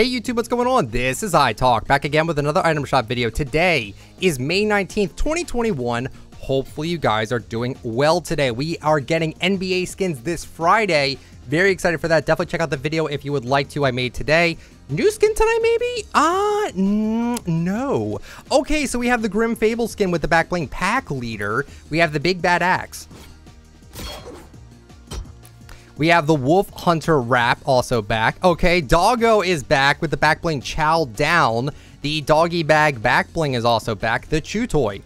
Hey YouTube, what's going on? This is iTalk, back again with another item shop video. Today is May 19th, 2021. Hopefully you guys are doing well today. We are getting NBA skins this Friday. Very excited for that. Definitely check out the video if you would like to I made today. New skin tonight, maybe? Uh, mm, no. Okay, so we have the Grim Fable skin with the back bling pack leader. We have the Big Bad Axe. We have the Wolf Hunter wrap also back. Okay, Doggo is back with the back bling Chow Down. The Doggy Bag back bling is also back. The Chew Toy.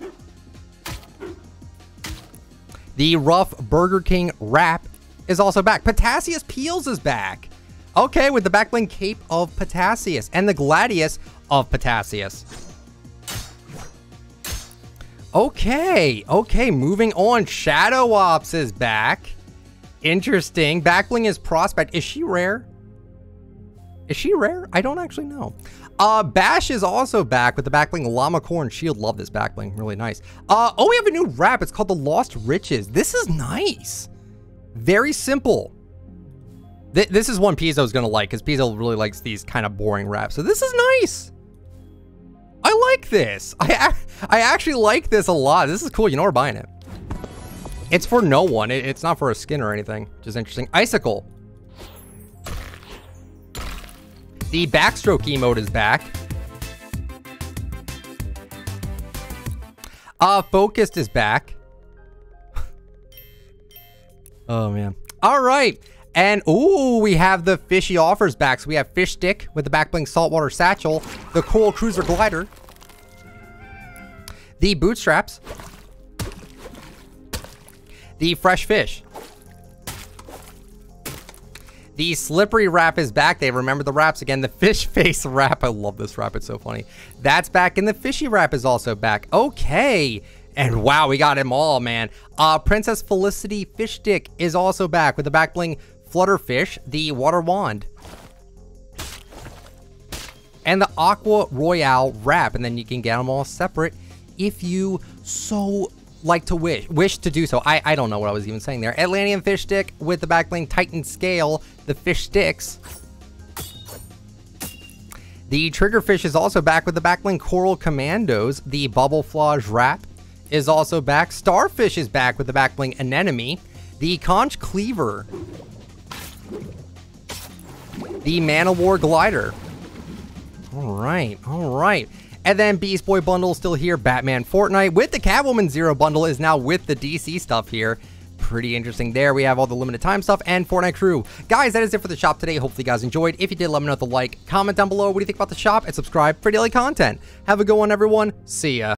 The Rough Burger King wrap is also back. Potassius Peels is back. Okay, with the back bling Cape of Potassius and the Gladius of Potassius. Okay, okay, moving on. Shadow Ops is back. Interesting. Backbling is Prospect. Is she rare? Is she rare? I don't actually know. Uh, Bash is also back with the backbling Llama Corn Shield. Love this backbling. Really nice. Uh, oh, we have a new wrap. It's called the Lost Riches. This is nice. Very simple. Th this is one Pizzo's going to like because Pizzo really likes these kind of boring wraps. So this is nice. I like this. I, I actually like this a lot. This is cool. You know we're buying it. It's for no one. It, it's not for a skin or anything, which is interesting. Icicle. The backstroke emote is back. Uh, Focused is back. oh, man. All right. And, ooh, we have the fishy offers back. So we have Fish Stick with the back bling Saltwater Satchel, the Coral Cruiser Glider, the Bootstraps, the fresh fish. The slippery wrap is back. They remember the wraps again. The fish face wrap. I love this wrap. It's so funny. That's back. And the fishy wrap is also back. Okay. And wow, we got them all, man. Uh, Princess Felicity Fish Stick is also back with the back bling Flutterfish, the Water Wand, and the Aqua Royale wrap. And then you can get them all separate if you so like to wish wish to do so. I, I don't know what I was even saying there. Atlantean fish stick with the backbling Titan scale, the fish sticks. The triggerfish is also back with the backbling Coral Commandos. The Bubble Flage wrap is also back. Starfish is back with the backbling Anemone. The Conch Cleaver. The Man of War Glider. All right, all right. And then Beast Boy bundle still here. Batman Fortnite with the Catwoman Zero bundle is now with the DC stuff here. Pretty interesting there. We have all the limited time stuff and Fortnite crew. Guys, that is it for the shop today. Hopefully you guys enjoyed. If you did, let me know with a like. Comment down below what do you think about the shop and subscribe for daily content. Have a good one, everyone. See ya.